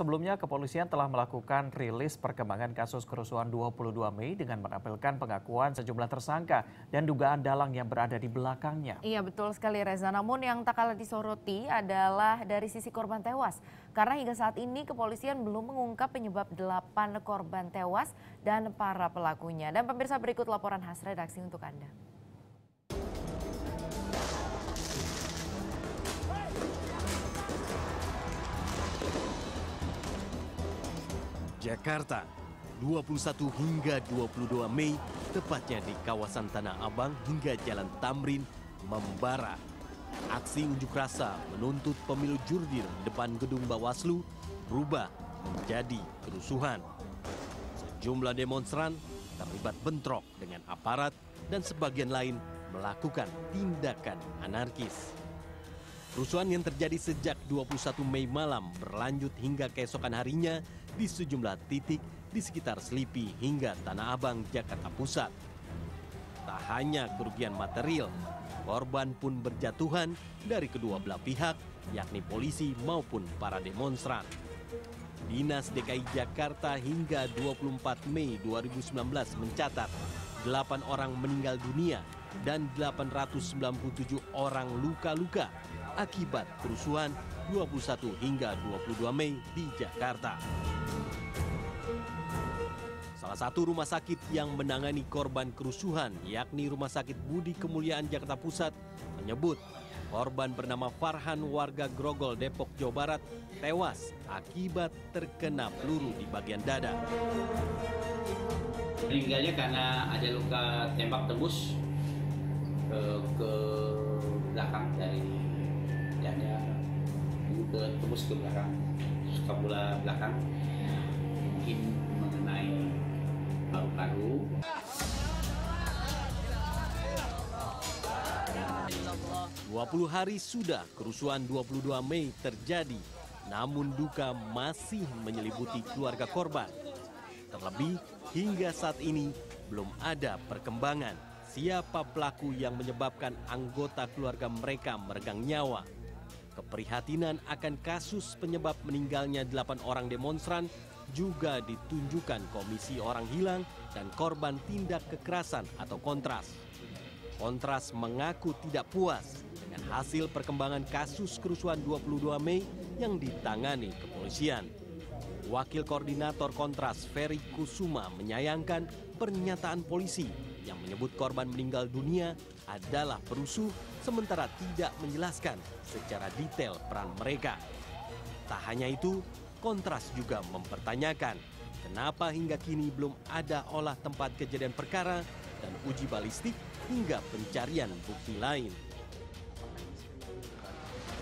Sebelumnya, kepolisian telah melakukan rilis perkembangan kasus kerusuhan 22 Mei dengan menampilkan pengakuan sejumlah tersangka dan dugaan dalang yang berada di belakangnya. Iya betul sekali Reza, namun yang tak kalah disoroti adalah dari sisi korban tewas. Karena hingga saat ini kepolisian belum mengungkap penyebab delapan korban tewas dan para pelakunya. Dan pemirsa berikut laporan khas redaksi untuk Anda. Jakarta, 21 hingga 22 Mei, tepatnya di kawasan Tanah Abang hingga Jalan Tamrin, membara. Aksi unjuk rasa menuntut pemilu jurdil depan gedung Bawaslu berubah menjadi kerusuhan. Sejumlah demonstran terlibat bentrok dengan aparat dan sebagian lain melakukan tindakan anarkis. Kerusuhan yang terjadi sejak 21 Mei malam berlanjut hingga keesokan harinya di sejumlah titik di sekitar Selipi hingga Tanah Abang, Jakarta Pusat. Tak hanya kerugian material, korban pun berjatuhan dari kedua belah pihak, yakni polisi maupun para demonstran. Dinas DKI Jakarta hingga 24 Mei 2019 mencatat 8 orang meninggal dunia dan 897 orang luka-luka akibat kerusuhan 21 hingga 22 Mei di Jakarta. Salah satu rumah sakit yang menangani korban kerusuhan, yakni Rumah Sakit Budi Kemuliaan Jakarta Pusat, menyebut korban bernama Farhan warga Grogol, Depok, Jawa Barat, tewas akibat terkena peluru di bagian dada. Meninggalnya karena ada luka tembak tembus ke, ke belakang dari ke tembus ke belakang skapula belakang mungkin mengenai paru-paru 20 hari sudah kerusuhan 22 Mei terjadi, namun duka masih menyelimuti keluarga korban. Terlebih hingga saat ini belum ada perkembangan siapa pelaku yang menyebabkan anggota keluarga mereka meregang nyawa. Keprihatinan akan kasus penyebab meninggalnya delapan orang demonstran juga ditunjukkan Komisi Orang Hilang dan Korban Tindak Kekerasan atau Kontras. Kontras mengaku tidak puas dengan hasil perkembangan kasus kerusuhan 22 Mei yang ditangani kepolisian. Wakil Koordinator Kontras Ferry Kusuma menyayangkan pernyataan polisi yang menyebut korban meninggal dunia adalah perusuh sementara tidak menjelaskan secara detail peran mereka. Tak hanya itu, Kontras juga mempertanyakan kenapa hingga kini belum ada olah tempat kejadian perkara dan uji balistik hingga pencarian bukti lain.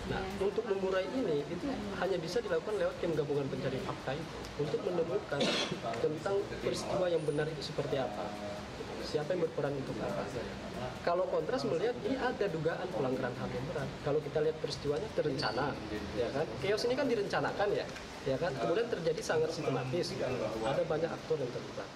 Nah, untuk mengurai ini itu hanya bisa dilakukan lewat tim gabungan pencari fakta itu untuk menemukan tentang peristiwa yang benar itu seperti apa. Siapa yang berperan untuk apa? Kalau kontras melihat ini ada dugaan pelanggaran HAM yang berat. Kalau kita lihat peristiwanya terencana, ya kan? Chaos ini kan direncanakan ya, ya kan? Kemudian terjadi sangat sistematis. Ada banyak aktor yang terlibat.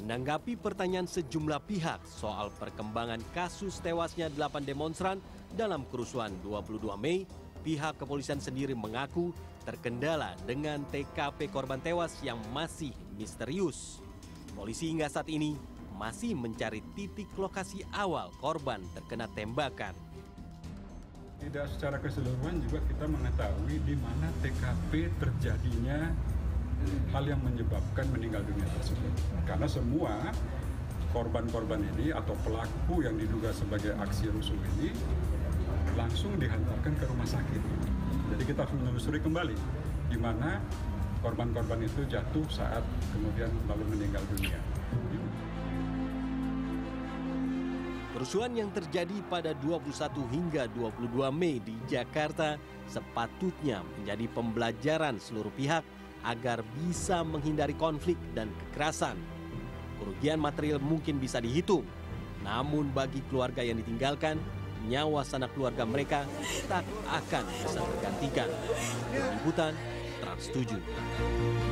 Menanggapi pertanyaan sejumlah pihak soal perkembangan kasus tewasnya delapan demonstran dalam kerusuhan 22 Mei, pihak kepolisian sendiri mengaku terkendala dengan TKP korban tewas yang masih misterius. Polisi hingga saat ini masih mencari titik lokasi awal korban terkena tembakan. Tidak secara keseluruhan juga kita mengetahui di mana TKP terjadinya hal yang menyebabkan meninggal dunia tersebut. Karena semua korban-korban ini atau pelaku yang diduga sebagai aksi rusuh ini langsung dihantarkan ke rumah sakit. Jadi kita harus menelusuri kembali di mana korban-korban itu jatuh saat kemudian lalu meninggal dunia. Kerusuhan yang terjadi pada 21 hingga 22 Mei di Jakarta sepatutnya menjadi pembelajaran seluruh pihak agar bisa menghindari konflik dan kekerasan. Kerugian material mungkin bisa dihitung, namun bagi keluarga yang ditinggalkan, nyawa sanak keluarga mereka tak akan bisa tergantikan. Liputan Trans 7.